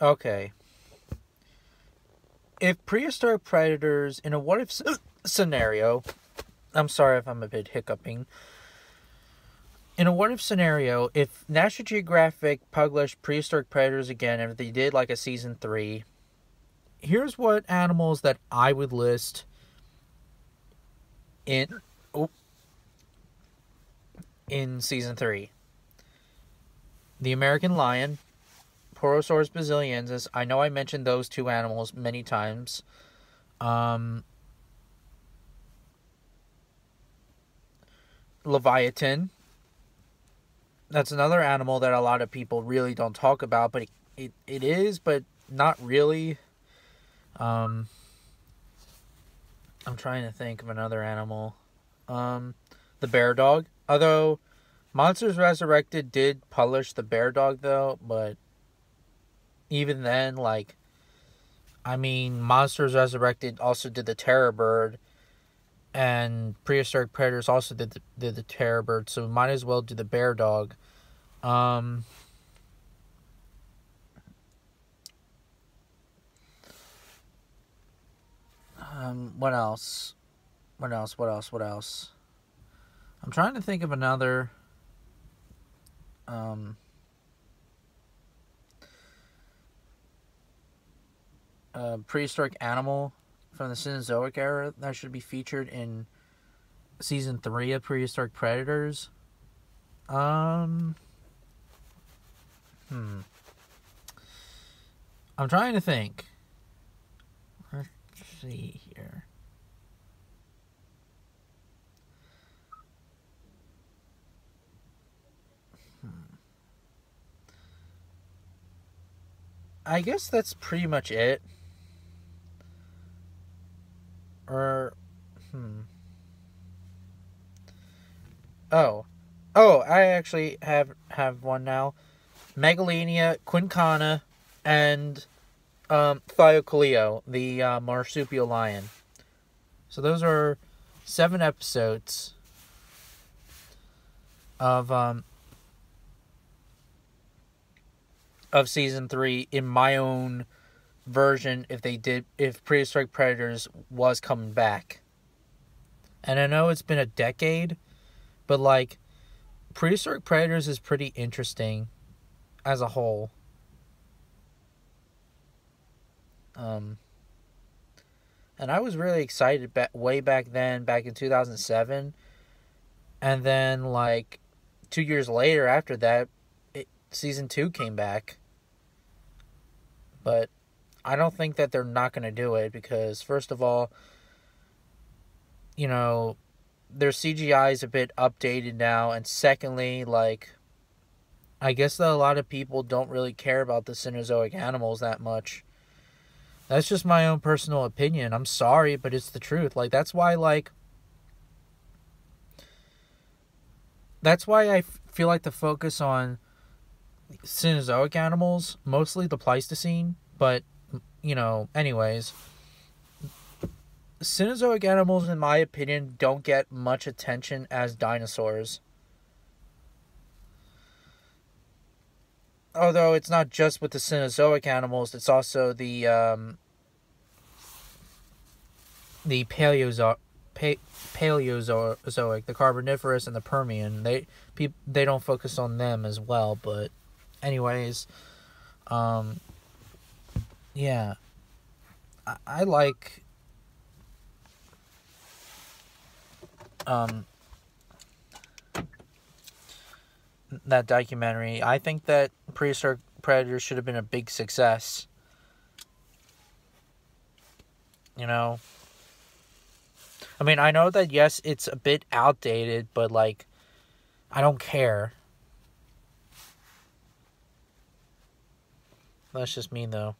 Okay. If prehistoric predators in a what if scenario, I'm sorry if I'm a bit hiccuping. In a what if scenario, if National Geographic published prehistoric predators again, and if they did like a season three, here's what animals that I would list in oh, in season three. The American lion, Purussaurus brasiliensis. I know I mentioned those two animals many times. Um, Leviathan. That's another animal that a lot of people really don't talk about, but it, it, it is, but not really. Um, I'm trying to think of another animal. Um, the bear dog. Although Monsters Resurrected did publish the bear dog though, but even then, like, I mean, Monsters Resurrected also did the Terror Bird, and Prehistoric Predators also did the, did the Terror Bird, so might as well do the bear dog. Um, um, what else? What else? What else? What else? I'm trying to think of another. Um, uh, prehistoric animal from the Cenozoic era that should be featured in season three of Prehistoric Predators. Um, hmm. I'm trying to think. Let's see here. Hmm. I guess that's pretty much it. Or, hmm. Oh, oh, I actually have have one now. Megalania, Quinkana, and um, the uh, marsupial lion. So those are seven episodes of um of season three in my own version if they did if prehistoric predators was coming back. And i know it's been a decade but like prehistoric predators is pretty interesting as a whole. Um and i was really excited back way back then back in 2007 and then like two years later after that it, season two came back. But I don't think that they're not going to do it because, first of all, you know, their CGI is a bit updated now, and secondly, like, I guess that a lot of people don't really care about the Cenozoic animals that much. That's just my own personal opinion. I'm sorry, but it's the truth. Like, that's why, like, that's why I feel like the focus on Cenozoic animals, mostly the Pleistocene, but you know, anyways, Cenozoic animals, in my opinion, don't get much attention as dinosaurs. Although it's not just with the Cenozoic animals, it's also the um, the Paleozoic, pa- Paleozoic, the Carboniferous and the Permian. They pe- they don't focus on them as well, but anyways, um, yeah, I, I like um that documentary. I think that Prehistoric Predator should have been a big success. You know, I mean, I know that yes, it's a bit outdated, but like, I don't care. That's just me, though.